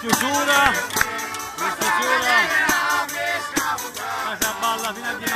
chiusura chiusura. Ma si balla fino a 10